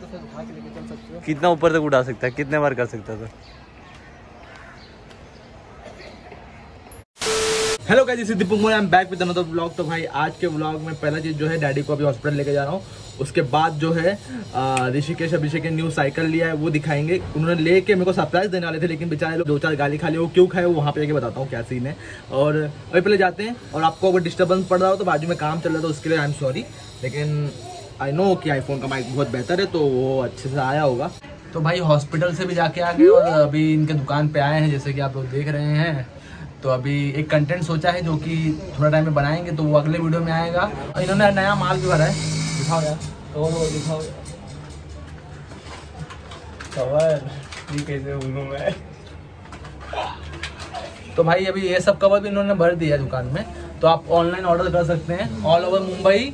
तो कितना ऊपर तक उठा सकता है? कितने बार कर सकता था hello guys Deepak I am back with another vlog तो भाई, आज के व्लॉग में पहला चीज़ जो है, डैडी को अभी हॉस्पिटल लेके जा रहा हूँ। उसके बाद जो है ऋषिकेश अभिषेक ने न्यू साइकिल लिया है, वो दिखाएँगे। उन्होंने लेके मेरे को सरप्राइज़ देने वाले थे, लेकिन बेचारे लोग दो चार गाली खा लिए। वो क्यों खाए, वो वहाँ पे जाके बताता हूँ क्या सीन है। और अभी पहले जाते हैं, और आपको अगर डिस्टर्बेंस पड़ रहा हो तो बाजू में काम चल रहा था, उसके लिए आई एम सॉरी लेकिन आई नो कि आईफोन का माइक बहुत बेहतर है तो वो अच्छे से आया होगा। तो भाई हॉस्पिटल से भी जाके आ गए और अभी इनके दुकान पे आए हैं, जैसे कि आप लोग देख रहे हैं। तो अभी एक कंटेंट सोचा है जो कि थोड़ा टाइम में बनाएँगे तो वो अगले वीडियो में आएगा। और इन्होंने नया माल भी भरा है। दिखाओ यार। तो दिखाओ। तो भाई अभी ये सब कवर भी इन्होंने भर दिया दुकान में। तो आप ऑनलाइन ऑर्डर कर सकते हैं। ऑल ओवर मुंबई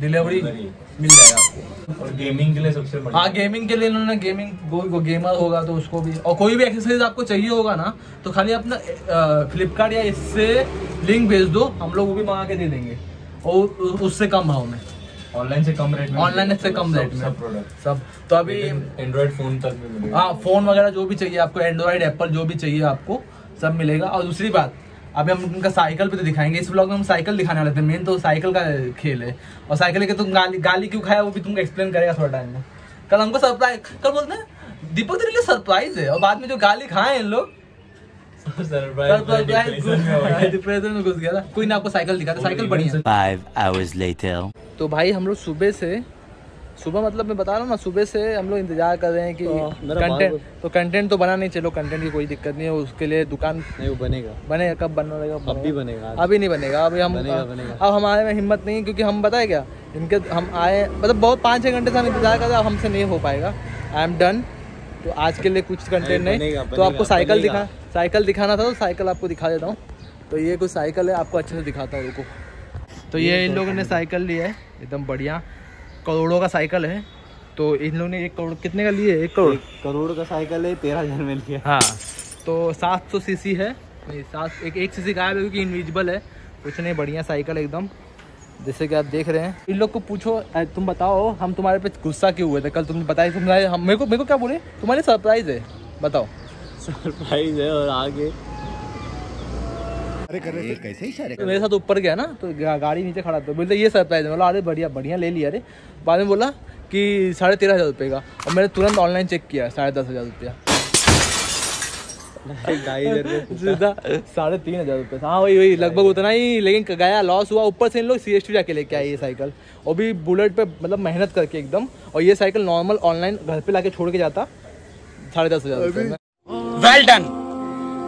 डिलीवरी मिल जाएगा आपको। और गेमिंग के लिए सबसे बढ़िया। हाँ गेमिंग के लिए इन्होंने गेमिंग कोई को गेमर होगा तो उसको भी और कोई भी एक्सेसरीज आपको चाहिए होगा ना तो खाली अपना फ्लिपकार्ट या इससे लिंक भेज दो हम लोग वो भी मंगा के दे देंगे। और उससे कम भाव में। ऑनलाइन से कम रेट में ऑनलाइन से कम रेट में। सब प्रोडक्ट सब। तो अभी एंड्रॉइड फ़ोन तक भी मिलेगा। हाँ फ़ोन वगैरह जो भी चाहिए आपको एंड्रॉइड एप्पल जो भी चाहिए आपको सब मिलेगा। और दूसरी बात अभी हम उनका साइकिल पे तो दिखाएँगे। इस ब्लॉग में हम साइकिल दिखाने वाले थे। मेन तो साइकिल का खेल है। और साइकिल के तुम गाली गाली क्यों खाया वो भी तुमको एक्सप्लेन करेगा थोड़ा टाइम में। कल हमको सरप्राइज़ कल बोलते हैं दीपक तेरे लिए सरप्राइज़ है। और बाद में जो गाली खाए हैं इन लोग डिप्रेशन में घुस गया था। कोई ना आपको साइकिल दिखाता साइकिल बढ़िया तो भाई हम लोग सुबह से सुबह मतलब मैं बता रहा हूँ ना सुबह से हम लोग इंतज़ार कर रहे हैं कि कंटेंट तो कंटेंट तो बना नहीं चलो कंटेंट की कोई दिक्कत नहीं है उसके लिए दुकान नहीं वो बनेगा। बनेगा कब बनने अब भी बनेगा? अभी नहीं बनेगा अभी हम बनेगा, बनेगा। अब हमारे में हिम्मत नहीं है क्योंकि हम बताए क्या इनके हम आए मतलब बहुत पाँच छः घंटे से हम इंतज़ार कर रहे हैं अब हमसे नहीं हो पाएगा। आई एम डन तो आज के लिए कुछ कंटेंट नहीं। तो आपको साइकिल दिखा साइकिल दिखाना था तो साइकिल आपको दिखा देता हूँ। तो ये कुछ साइकिल है आपको अच्छे से दिखाता हूँ रुको। तो ये इन लोगों ने साइकिल लिया है एकदम बढ़िया। करोड़ों का साइकिल है तो इन लोगों ने एक करोड़ कितने का लिए? एक करोड़। करोड़ का साइकिल है तेरह हज़ार में लिया। हाँ तो सात सौ सी सी है। नहीं सात एक एक सी सी का है क्योंकि इनविजिबल है। कुछ नहीं बढ़िया साइकिल एकदम। जैसे कि आप देख रहे हैं। इन लोग को पूछो तुम बताओ हम तुम्हारे पे गुस्सा क्यों हुए थे? कल तुमने बताया तुम्हारे हम मेरे को मेरे को क्या बोले? तुम्हारे सरप्राइज़ है। बताओ। सरप्राइज़ है और आगे। तो मेरे साथ ऊपर गया ना तो गाड़ी नीचे खड़ा था। बोलते ये सरप्राइज़ है। बोला अरे बढ़िया बढ़िया ले लिया अरे बाद में बोला कि साढ़े तेरह हज़ार रुपये का। और मैंने तुरंत ऑनलाइन चेक किया साढ़े दस हज़ार रुपया। साढ़े तीन हज़ार रुपये हाँ वही वही लगभग उतना ही लेकिन गया लॉस हुआ। ऊपर से इन लोग सी एस टी जाके लेके आए ये साइकिल और भी बुलेट पे मतलब मेहनत करके एकदम। और ये साइकिल नॉर्मल ऑनलाइन घर पे लाके छोड़ के जाता साढ़े दस हज़ार रुपये वेल डन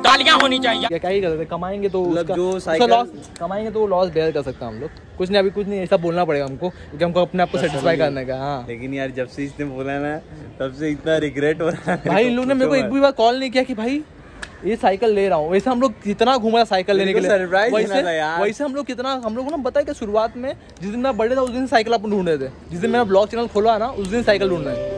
तालियाँ होनी चाहिए। क्या क्या ही कर सकते कमाएँगे तो मतलब उसका, जो उसका साइकिल- लॉस कमाएँगे तो लॉस बेयर कर सकता हैं हम लोग। कुछ नहीं अभी कुछ नहीं ऐसा बोलना पड़ेगा हमको क्योंकि हमको अपने आप को सेटिस्फाई करने का हाँ। लेकिन यार जब से इसने बोला ना तब से इतना रिग्रेट हो रहा है। भाई इन लोगों ने मेरे को एक भी बार कॉल नहीं किया कि भाई ये साइकिल ले रहा हूँ। वैसे हम लोग कितना घूमा साइकिल लेने के लिए। वैसे। वैसे हम लोग कितना हम लोग को ना बताया कि शुरुआत में जिस दिन मैं बर्थडे था उस दिन साइकिल अपन ढूंढ रहे थे। जिस दिन मेरा ब्लॉग चैनल खोला ना उस दिन साइकिल ढूंढ रहे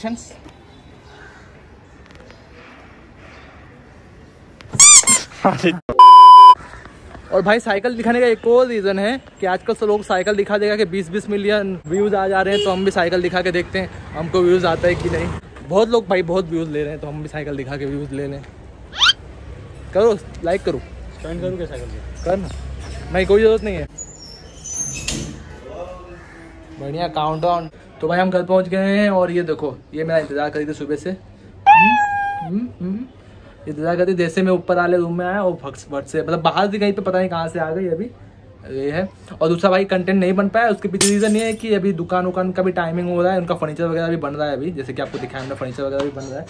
कॉन्ग्रेचुलेशन और भाई साइकिल दिखाने का एक और रीज़न है कि आजकल सब लोग साइकिल दिखा देगा कि 20-20 मिलियन व्यूज़ आ जा रहे हैं तो हम भी साइकिल दिखा के देखते हैं हमको व्यूज़ आता है कि नहीं। बहुत लोग भाई बहुत व्यूज़ ले रहे हैं तो हम भी साइकिल दिखा के व्यूज़ ले लें। करो लाइक करो। करूँ क्या साइकिल कर नहीं कोई ज़रूरत नहीं है। बढ़िया काउंट तो भाई हम घर पहुँच गए हैं और ये देखो ये मेरा इंतज़ार करी थी सुबह से। हम्म, हम्म, हम्म। इंतज़ार करती जैसे मैं ऊपर वाले रूम में आया और फट फट से मतलब बाहर से कहीं पे पता नहीं कहाँ से आ गई अभी। ये है। और दूसरा भाई कंटेंट नहीं बन पाया उसके पीछे रीज़न ये है कि अभी दुकान उकान का भी टाइमिंग हो रहा है उनका फर्नीचर वगैरह भी बन रहा है अभी जैसे कि आपको दिखाया हमने फर्नीचर वगैरह भी बन रहा है।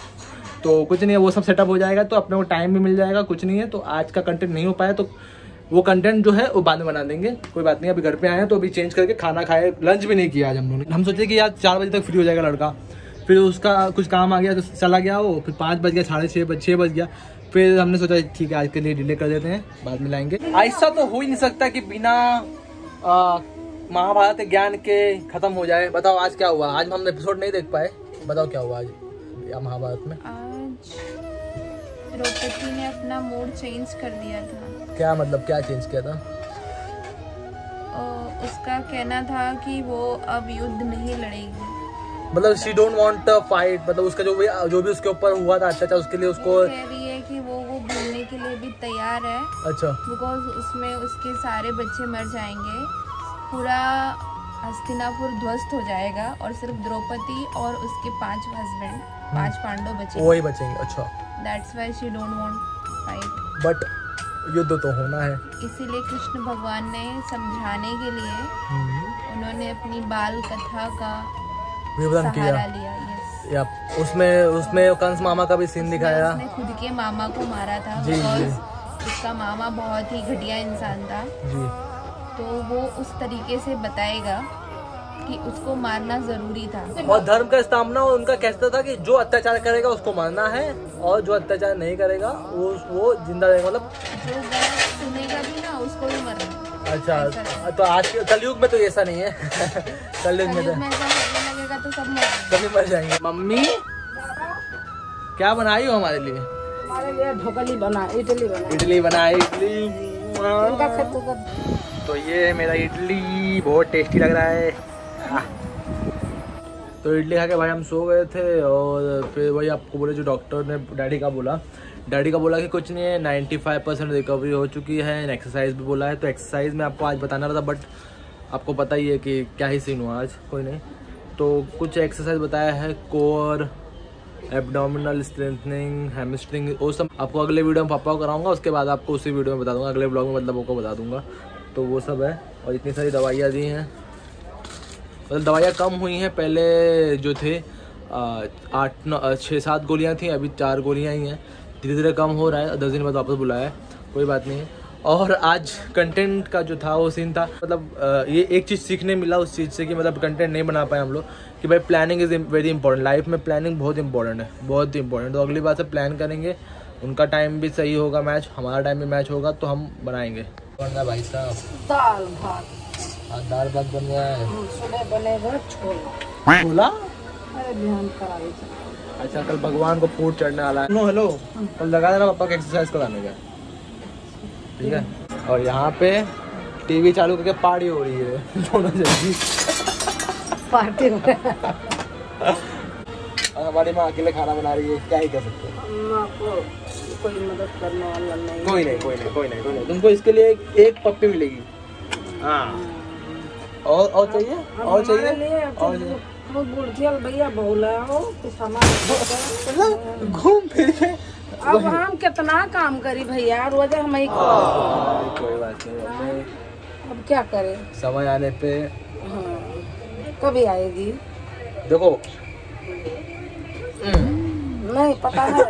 तो कुछ नहीं है वो सब सेटअप हो जाएगा तो अपने को टाइम भी मिल जाएगा कुछ नहीं है तो आज का कंटेंट नहीं हो पाया तो वो कंटेंट जो है, वो बाद में बना देंगे। कोई बात नहीं, अभी घर पे आए हैं तो अभी चेंज करके खाना खाए लंच भी नहीं किया आज हम लोगों ने। हम सोचे कि यार चार बजे तक फ्री हो जाएगा लड़का। फिर उसका कुछ काम आ गया तो चला गया वो। फिर पाँच बज गया, साढ़े छः बज छः बज गया। फिर हमने सोचा, ठीक है, आज के लिए डिले कर देते हैं, बाद में लाएँगे। ऐसा तो हो ही नहीं सकता कि बिना महाभारत ज्ञान के खत्म हो जाए। बताओ, आज क्या हुआ? आज हम एपिसोड नहीं देख पाए। बताओ, क्या हुआ आज? महाभारत में? आज द्रौपदी ने अपना मूड चेंज कर दिया था। क्या मतलब क्या चेंज किया था? उसका कहना था कि वो अब युद्ध नहीं लड़ेगी। मतलब शी डोंट वांट फाइट मतलब उसका जो भी जो भी उसके ऊपर हुआ था अत्याचार उसके लिए उसको कह रही है कि वो वो बोलने के लिए भी तैयार है। अच्छा। बिकॉज़ उसमें उसके सारे बच्चे मर जाएँगे। पूरा हस्तिनापुर ध्वस्त हो जाएगा और सिर्फ़ द्रौपदी और उसके पाँच हस्बैंड पाँच पांडव बचे वही बचेंगे अच्छा। That's why she don't want fight but युद्ध तो होना है। इसीलिए कृष्ण भगवान ने समझाने के लिए हम्म, उन्होंने अपनी बाल कथा का विवरण किया। लिया या उसमें उसमें कंस मामा का भी सीन दिखाया। उसने खुद के मामा को मारा था जी, जी। उसका मामा बहुत ही घटिया इंसान था। जी। तो वो उस तरीके से बताएगा कि उसको मारना ज़रूरी था। और धर्म का स्थापना उनका कहता था कि जो अत्याचार करेगा उसको मारना है। और जो अत्याचार नहीं करेगा वो वो ज़िंदा रहेगा मतलब? जो सुनेगा भी ना उसको भी मरना अच्छा तो आज के कलयुग में तो ऐसा नहीं है। कलयुग में तो लगेगा तो सब मर सभी मर जाएँगे। मम्मी? क्या बनाई हो हमारे लिए? हमारे लिए ढोकली बना इडली बना। इडली बनाई इडली। तो ये है मेरा इडली बहुत टेस्टी लग रहा है। आह। तो इडली खा के भाई हम सो गए थे और फिर वही आपको बोले जो डॉक्टर ने डैडी का बोला। डैडी का बोला कि कुछ नहीं है 95 परसेंट रिकवरी हो चुकी है एंड एक्सरसाइज भी बोला है। तो एक्सरसाइज में आपको आज बताना रहा था बट आपको पता ही है कि क्या ही सीन हुआ आज, कोई नहीं। तो कुछ एक्सरसाइज बताया है कोर एबडोमिनल स्ट्रेंथनिंग हेमस्ट्रिंग वो सब। आपको अगले वीडियो में पापा को कराऊँगा, उसके बाद आपको उसी वीडियो में बता दूँगा। अगले ब्लॉग में मतलब आपको बता दूँगा। तो वो सब है, और इतनी सारी दवाइयाँ दी हैं। मतलब दवाइयाँ कम हुई हैं। पहले जो थे आठ, नौ छः, सात गोलियाँ थी, अभी चार गोलियाँ ही हैं। धीरे धीरे कम हो रहा है, दस दिन बाद वापस बुलाया है, कोई बात नहीं है। और आज कंटेंट का जो था, वो सीन था मतलब ये एक चीज़ सीखने मिला उस चीज़ से कि मतलब कंटेंट नहीं बना पाए हम लोग, कि भाई planning is very important life में प्लानिंग बहुत इंपॉर्टेंट है, बहुत इंपॉर्टेंट तो अगली बार से प्लान करेंगे, उनका टाइम भी सही होगा मैच हमारा टाइम भी मैच होगा तो हम बनाएँगे। भाई साहब दाल भात आज दाल भात बन रहा है। सुबह बनेगा छोला। छोला? अरे ध्यान कराई अच्छा कल भगवान को फ़ूड चढ़ने वाला है। नो हेलो कल लगा देना पापा को एक्सरसाइज कराने का। ठीक है? और यहाँ पे टीवी चालू करके पार्टी हो रही है। दोनों जल्दी पार्टी में और हमारी माँ अकेले खाना बना रही है क्या ही कर सकते हैं। कोई मदद करने वाला नहीं कोई नहीं कोई नहीं कोई नहीं कोई नहीं। तुमको इसके लिए एक पप्पी मिलेगी। हाँ। और और चाहिए? और चाहिए? लिए और भैया बोला हो सामान घूम फिर। के अब हम कितना काम करी भैया? रोज हम ही कोई बात नहीं अब क्या करें? समय आने पे हाँ कभी आएगी? देखो। नहीं पता है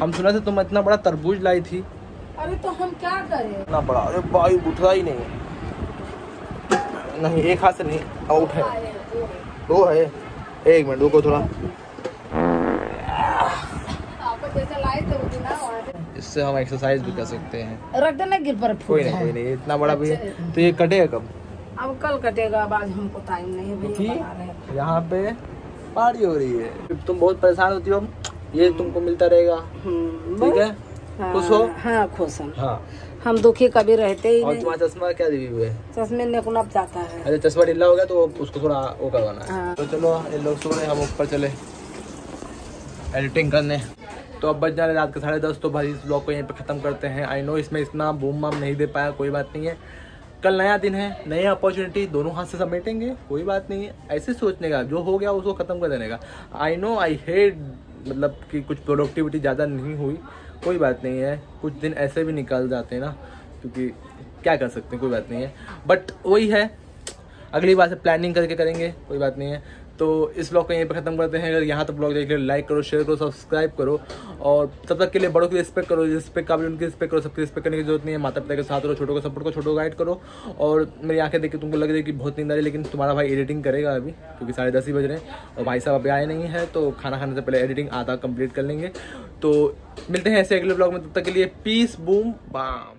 हम सुना थे तुम इतना बड़ा तरबूज लाई थी। अरे तो हम क्या करें? इतना बड़ा। अरे भाई उठ ही नहीं। नहीं एक हाथ से नहीं आउट है। दो है। एक मिनट रुको थोड़ा। इससे हम एक्सरसाइज भी कर सकते हैं। रख देना गिर पर कोई नहीं। कोई नहीं इतना बड़ा भी है। तो ये कटेगा कब? अब कल कटेगा आज हमको टाइम नहीं है हैं। यहाँ पे पार्टी हो रही है। तुम बहुत परेशान होती हो ये तुमको मिलता रहेगा। हम्म, ठीक है? हाँ, खुश हो हाँ खुश हम। हाँ। हम दुखी कभी रहते ही और तुम्हारा चश्मा क्या रिव्यू है चश्मे नेकुनप जाता है। अरे चश्मा ढीला हो गया तो उसको थोड़ा वो करवाना है। हाँ। तो चलो ये लोग सो रहे हम ऊपर चले एडिटिंग करने। तो अब बज जा रहे रात के साढ़े दस तो भाई इस ब्लॉग को यहीं पे ख़त्म करते हैं। आई नो इसमें इतना बूम बाम नहीं दे पाया कोई बात नहीं है। कल नया दिन है नई अपॉर्चुनिटी दोनों हाथ से समेटेंगे कोई बात नहीं है। ऐसे सोचने का जो हो गया उसको ख़त्म कर देने का। आई नो आई हेट मतलब कि कुछ प्रोडक्टिविटी ज़्यादा नहीं हुई, कोई बात नहीं है। कुछ दिन ऐसे भी निकल जाते हैं ना, क्योंकि क्या कर सकते हैं, कोई बात नहीं है। बट वही है, अगली बार से प्लानिंग करके करेंगे, कोई बात नहीं है। तो इस ब्लॉग को यहीं पर खत्म करते हैं। अगर यहाँ तक ब्लॉग देख लाइक करो, शेयर करो, सब्सक्राइब करो और तब तक के लिए बड़ों की रिस्पेक्ट करो रिस्पेक्ट का भी उनकी रिस्पेक्ट करो, सबकी रिस्पेक्ट करने की ज़रूरत नहीं है। माता पिता के साथ रहो, छोटों को सपोर्ट को, छोटो गाइड करो और मेरी आँखें देख के तुमको लग रही है कि बहुत नींद आ रही लेकिन तुम्हारा भाई एडिटिंग करेगा अभी, क्योंकि साढ़े दस ही बज रहे हैं और भाई साहब अभी आए नहीं है तो खाना खाने से पहले एडिटिंग आधा कंप्लीट कर लेंगे। तो मिलते हैं ऐसे अगले ब्लॉग में, तब तक के लिए पीस बूम बाम